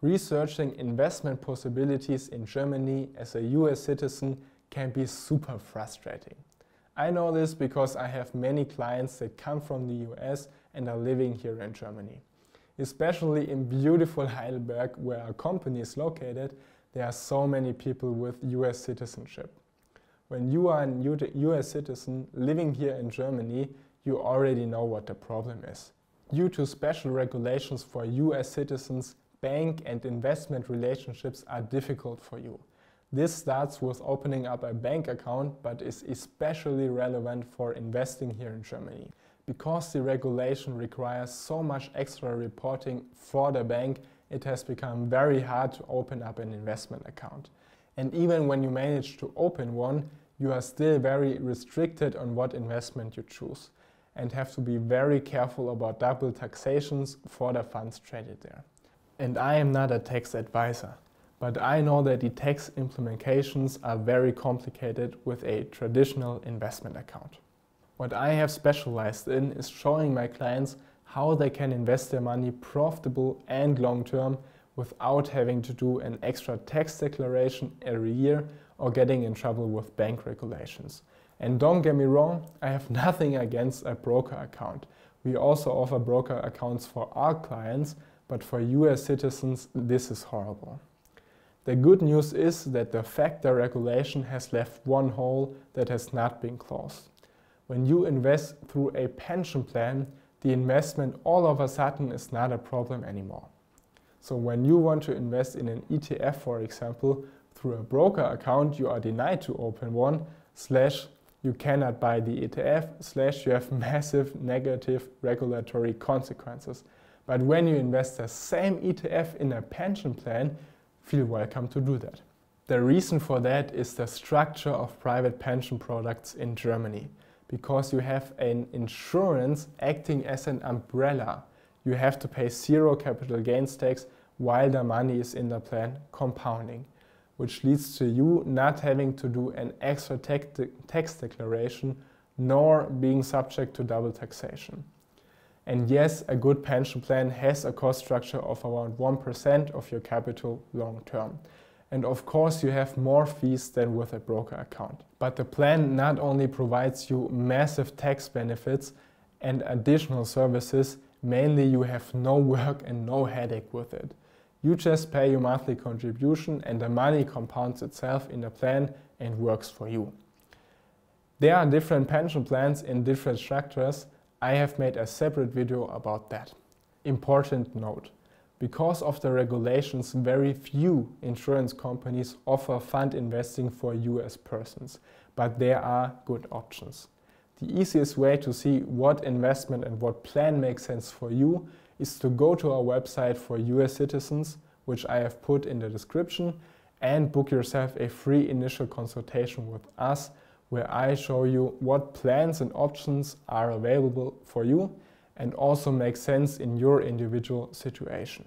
Researching investment possibilities in Germany as a US citizen can be super frustrating. I know this because I have many clients that come from the US and are living here in Germany. Especially in beautiful Heidelberg, where our company is located, there are so many people with US citizenship. When you are a US citizen living here in Germany, you already know what the problem is. Due to special regulations for US citizens, bank and investment relationships are difficult for you. This starts with opening up a bank account, but is especially relevant for investing here in Germany. Because the regulation requires so much extra reporting for the bank, it has become very hard to open up an investment account. And even when you manage to open one, you are still very restricted on what investment you choose and have to be very careful about double taxations for the funds traded there. And I am not a tax advisor, but I know that the tax implementations are very complicated with a traditional investment account. What I have specialized in is showing my clients how they can invest their money profitable and long term without having to do an extra tax declaration every year or getting in trouble with bank regulations. And don't get me wrong, I have nothing against a broker account. We also offer broker accounts for our clients, but for US citizens, this is horrible. The good news is that the FATCA regulation has left one hole that has not been closed. When you invest through a pension plan, the investment all of a sudden is not a problem anymore. So when you want to invest in an ETF, for example, through a broker account, you are denied to open one, slash you cannot buy the ETF, slash you have massive negative regulatory consequences. But when you invest the same ETF in a pension plan, feel welcome to do that. The reason for that is the structure of private pension products in Germany. Because you have an insurance acting as an umbrella, you have to pay zero capital gains tax while the money is in the plan compounding, which leads to you not having to do an extra tax declaration nor being subject to double taxation. And yes, a good pension plan has a cost structure of around 1% of your capital long term. And of course, you have more fees than with a broker account. But the plan not only provides you massive tax benefits and additional services, mainly you have no work and no headache with it. You just pay your monthly contribution and the money compounds itself in the plan and works for you. There are different pension plans in different structures, I have made a separate video about that. Important note, because of the regulations, very few insurance companies offer fund investing for US persons, but there are good options. The easiest way to see what investment and what plan makes sense for you is to go to our website for US citizens, which I have put in the description, and book yourself a free initial consultation with us where I show you what plans and options are available for you and also make sense in your individual situation.